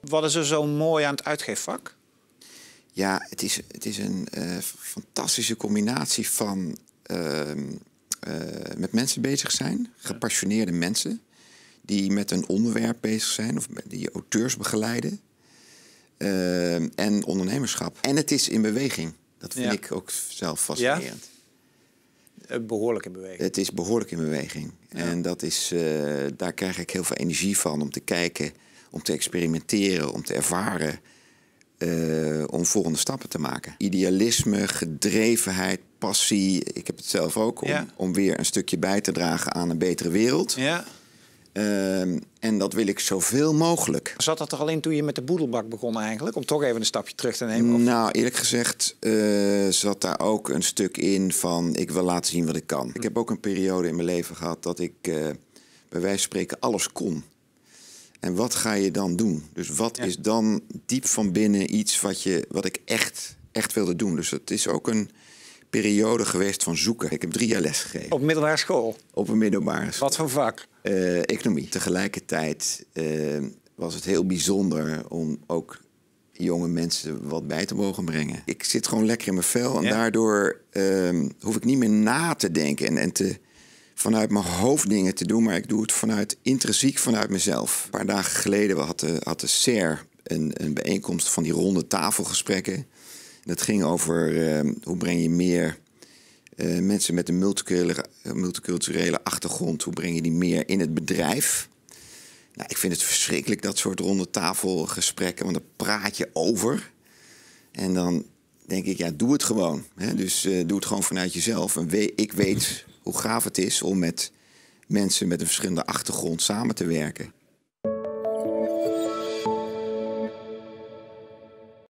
Wat is er zo mooi aan het uitgeefvak? Ja, het is, het is een uh, fantastische combinatie van uh, uh, met mensen bezig zijn, gepassioneerde mensen die met een onderwerp bezig zijn of die auteurs begeleiden ehm, en ondernemerschap. En het is in beweging. Dat vind ik ook zelf fascinerend. Ja? Behoorlijk in beweging. Het is behoorlijk in beweging. En dat is, daar krijg ik heel veel energie van om te kijken om te experimenteren, om te ervaren, uh, om volgende stappen te maken. Idealisme, gedrevenheid, passie. Ik heb het zelf ook om, om weer een stukje bij te dragen aan een betere wereld. Ja. Uh, en dat wil ik zoveel mogelijk. Zat dat er alleen toen je met de boedelbak begon eigenlijk? Om toch even een stapje terug te nemen? Of? Nou, eerlijk gezegd uh, zat daar ook een stuk in van... ik wil laten zien wat ik kan. Ik heb ook een periode in mijn leven gehad dat ik uh, bij wijze van spreken alles kon. En wat ga je dan doen? Dus wat is dan diep van binnen iets wat, je, wat ik echt, echt wilde doen? Dus het is ook een periode geweest van zoeken. Ik heb drie jaar les gegeven. Op middelbare school? Op een middelbare school. Wat voor vak? Uh, economie. Tegelijkertijd uh, was het heel bijzonder om ook jonge mensen wat bij te mogen brengen. Ik zit gewoon lekker in mijn vel en daardoor uh, hoef ik niet meer na te denken en, en te vanuit mijn hoofd dingen te doen, maar ik doe het vanuit intrinsiek vanuit mezelf. Een paar dagen geleden had de, had de SER een, een bijeenkomst van die ronde tafelgesprekken. Dat ging over uh, hoe breng je meer uh, mensen met een multiculturele, multiculturele achtergrond, hoe breng je die meer in het bedrijf. Nou, ik vind het verschrikkelijk, dat soort ronde tafelgesprekken, want dan praat je over. En dan denk ik, ja, doe het gewoon. Hè? Dus uh, doe het gewoon vanuit jezelf. En ik weet hoe gaaf het is om met mensen met een verschillende achtergrond samen te werken.